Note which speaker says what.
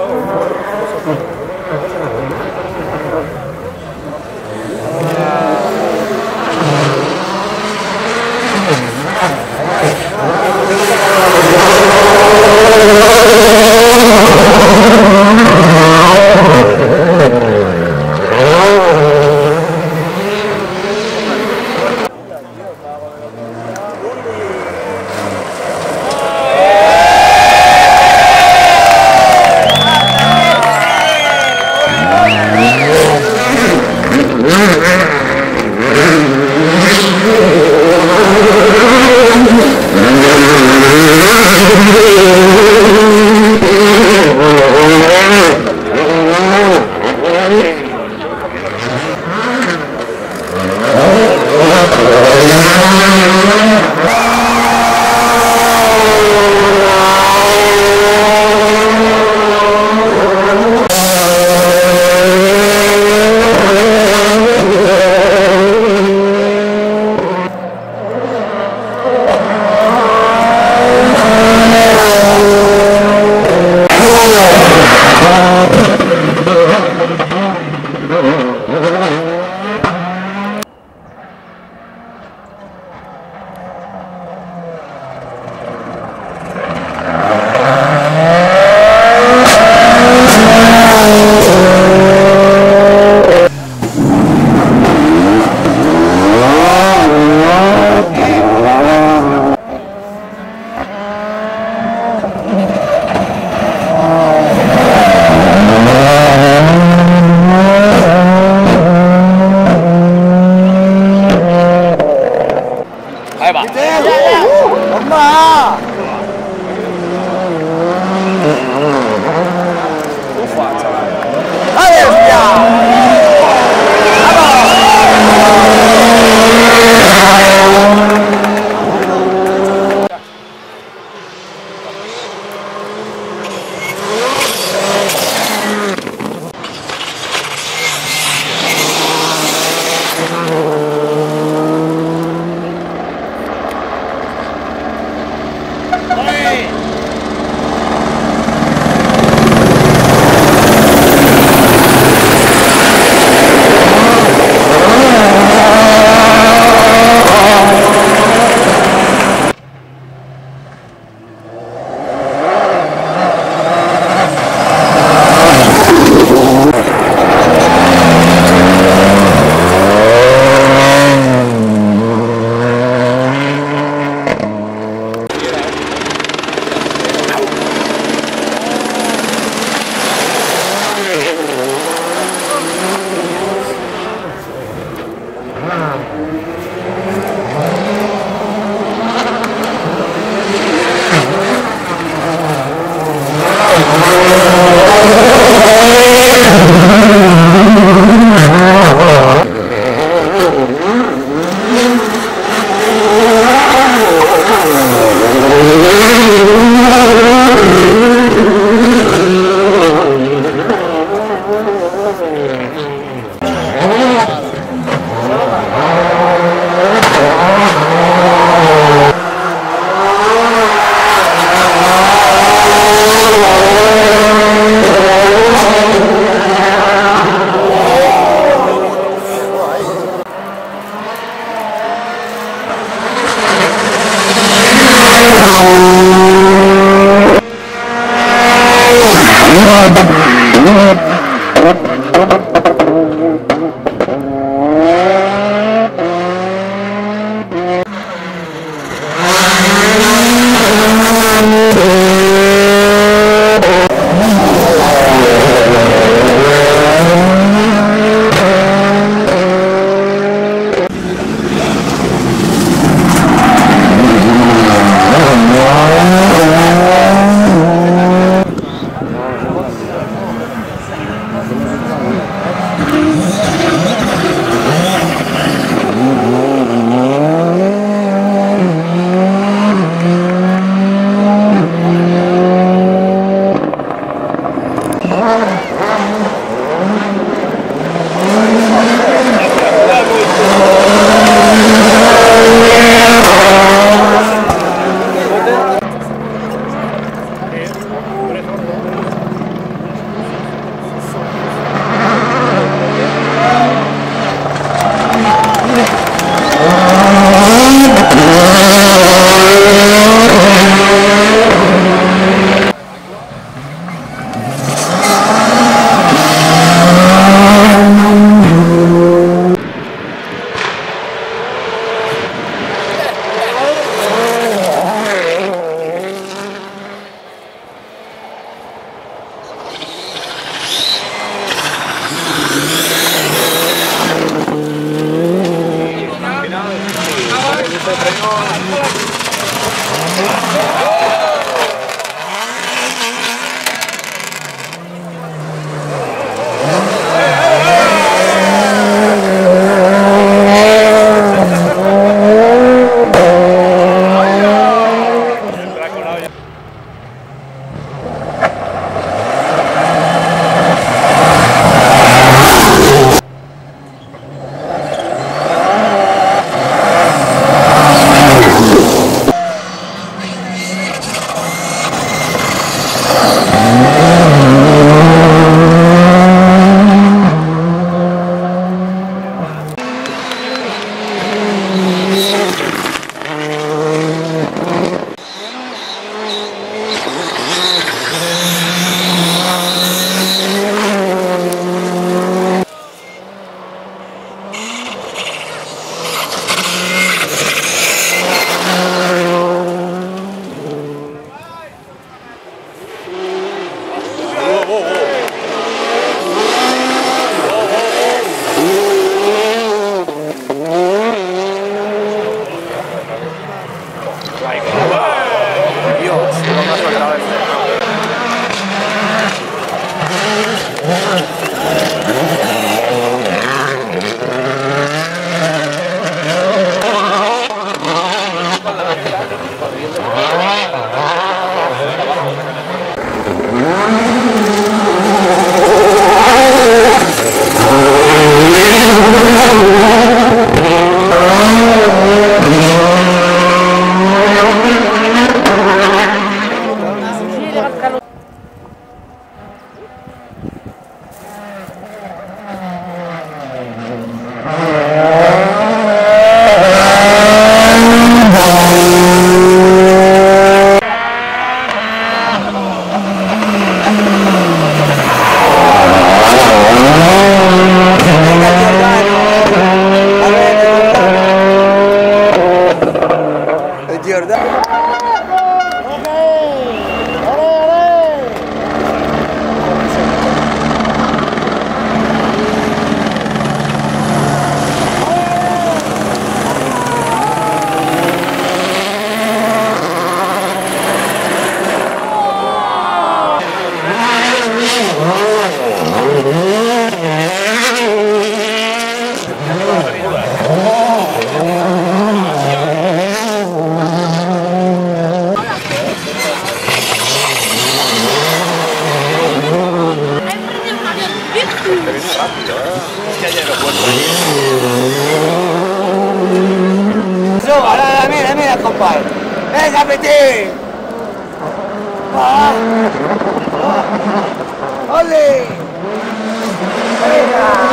Speaker 1: Oh. Yeah. Oh, pai. Vem, Gabritinho! Ah, ah,